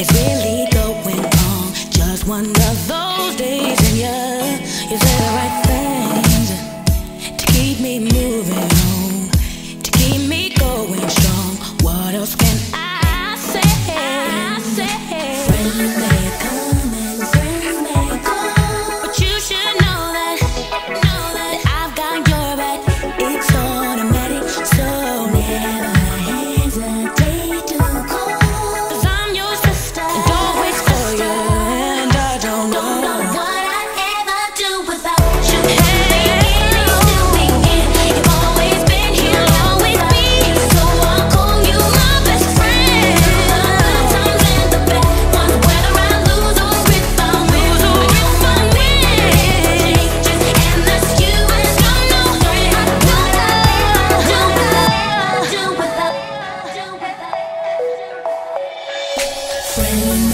It's really going on. Just one love. friends.